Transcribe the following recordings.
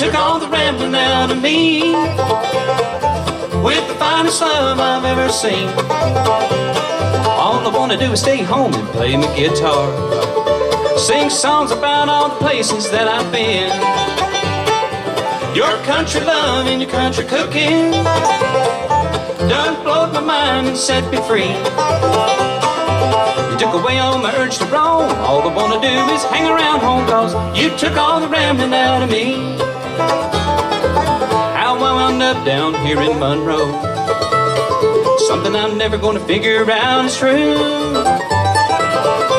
took all the rambling out of me with the finest love I've ever seen. All I wanna do is stay home and play my guitar, sing songs about all the places that I've been. Your country love and your country cooking done blowed my mind and set me free. You took away all my urge to roam. All I wanna do is hang around home, cause you took all the rambling out of me. How I wound up down here in Monroe. Something I'm never gonna figure out is true.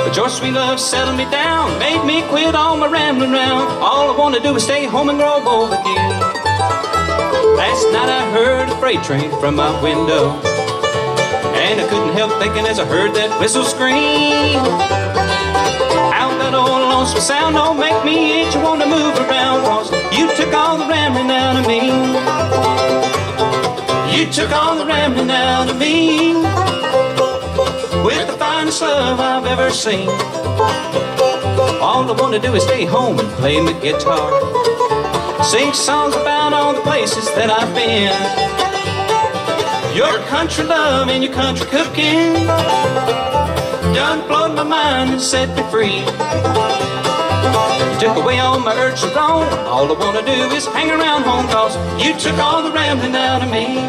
But your sweet love settled me down, made me quit all my rambling round. All I wanna do is stay home and grow old you. Last night I heard a freight train from my window. And I couldn't help thinking as I heard that whistle scream. How that old lonesome sound don't make me itch. Wanna move around, you took all the rambling out of me. You took all the rambling out of me. With the finest love I've ever seen. All I wanna do is stay home and play my guitar. Sing songs about all the places that I've been. Your country love and your country cooking done blowed my mind and set me free. You took away all my urge to roam. All I wanna do is hang around home, cause you took all the rambling out of me.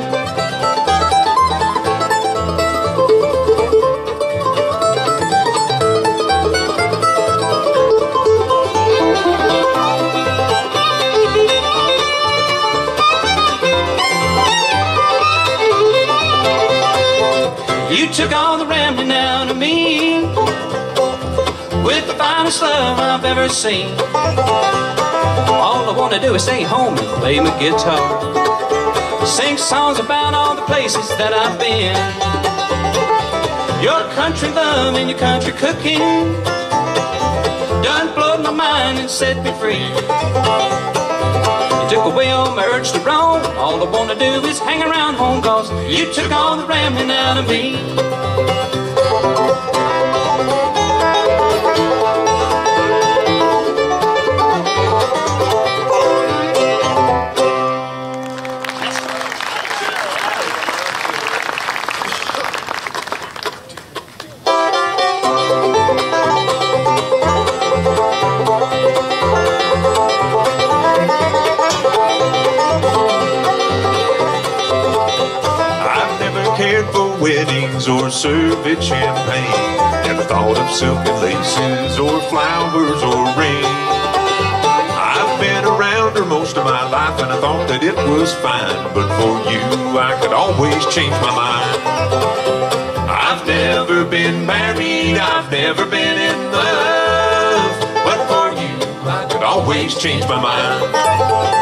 You took all the rambling out of me finest love I've ever seen. All I wanna do is stay home and play my guitar, sing songs about all the places that I've been. Your country love and your country cooking done blowed my mind and set me free. You took away all my urge to roam. All I wanna do is hang around home, cause you took all the rambling out of me. Weddings or served champagne. Never thought of silken laces or flowers or rings. I've been around her most of my life and I thought that it was fine. But for you, I could always change my mind. I've never been married, I've never been in love. But for you, I could always change my mind.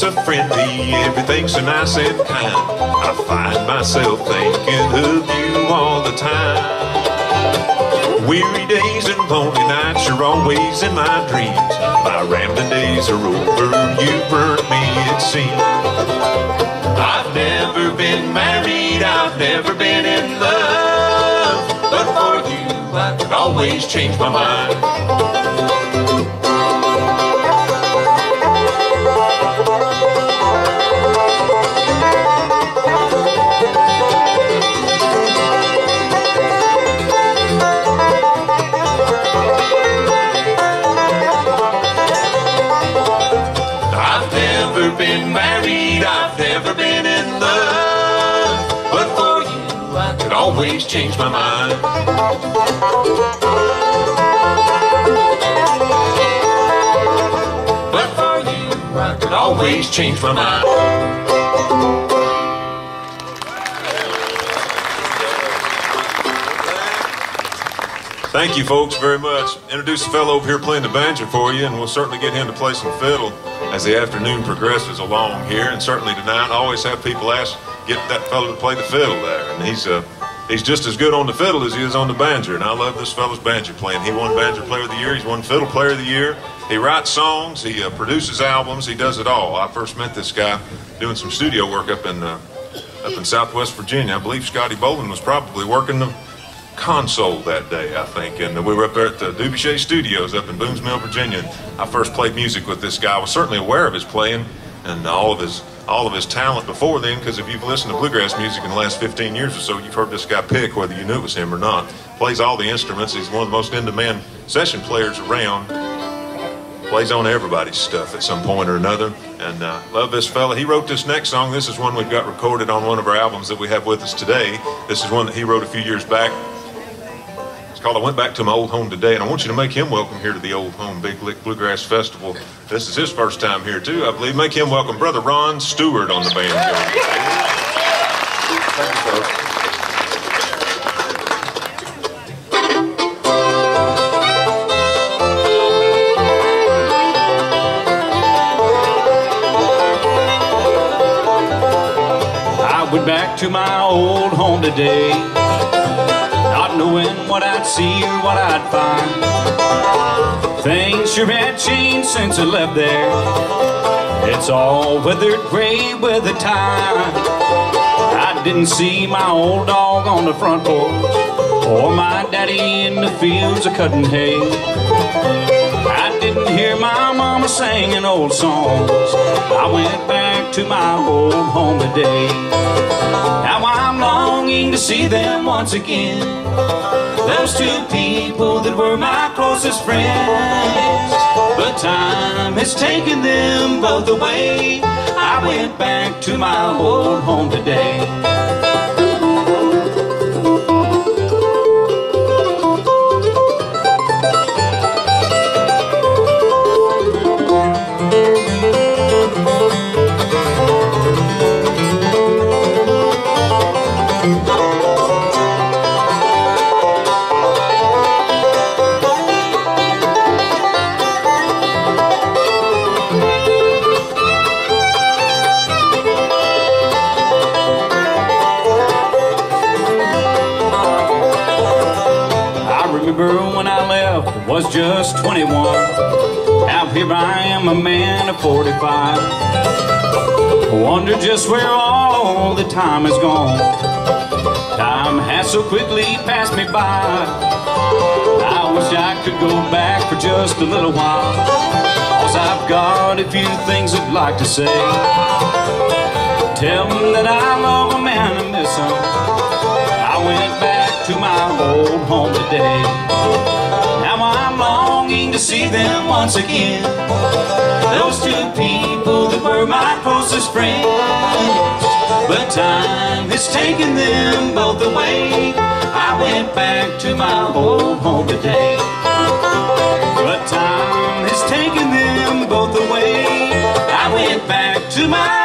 So friendly, everything's so nice and kind. I find myself thinking of you all the time. Weary days and lonely nights you're always in my dreams. My rambling days are over, you've burnt me, it seems. I've never been married, I've never been in love. But for you, I could always change my mind. Always change my mind. But for you, I could always change my mind. Thank you, folks, very much. Introduce a fellow over here playing the banjo for you, and we'll certainly get him to play some fiddle as the afternoon progresses along here. And certainly tonight, I always have people ask, get that fellow to play the fiddle there. And he's uh, he's just as good on the fiddle as he is on the banjo. And I love this fella's banjo playing. He won Banjo Player of the Year. He's won Fiddle Player of the Year. He writes songs. He uh, produces albums. He does it all. I first met this guy doing some studio work up in uh, up in Southwest Virginia. I believe Scotty Boland was probably working the console that day, I think. And we were up there at the Doobie Shea Studios up in Boones Mill, Virginia. I first played music with this guy. I was certainly aware of his playing and all of his all of his talent before then, because if you've listened to bluegrass music in the last 15 years or so, you've heard this guy pick whether you knew it was him or not. Plays all the instruments. He's one of the most in-demand session players around. Plays on everybody's stuff at some point or another. And uh, love this fella. He wrote this next song. This is one we've got recorded on one of our albums that we have with us today. This is one that he wrote a few years back. I Went Back to My Old Home Today, and I want you to make him welcome here to the Old Home Big Lick Bluegrass Festival. This is his first time here, too, I believe. Make him welcome Brother Ron Stewart on the banjo. I went back to my old home today knowing what I'd see or what I'd find. Things sure had changed since I left there. It's all weathered gray with the time. I didn't see my old dog on the front porch or my daddy in the fields of cutting hay. I didn't hear my mama singing old songs. I went back to my old home today. Now I'm longing to see them once again. Those two people that were my closest friends. But time has taken them both away. I went back to my old home today. Was just 21. Now here I am, a man of 45. Wonder just where all the time has gone. Time has so quickly passed me by. I wish I could go back for just a little while. Cause I've got a few things I'd like to say. Tell them that I love them and I miss them. I went back to my old home today. Now I'm longing to see them once again. Those two people that were my closest friends. But time has taken them both away. I went back to my old home today. But time has taken them both away. I went back to my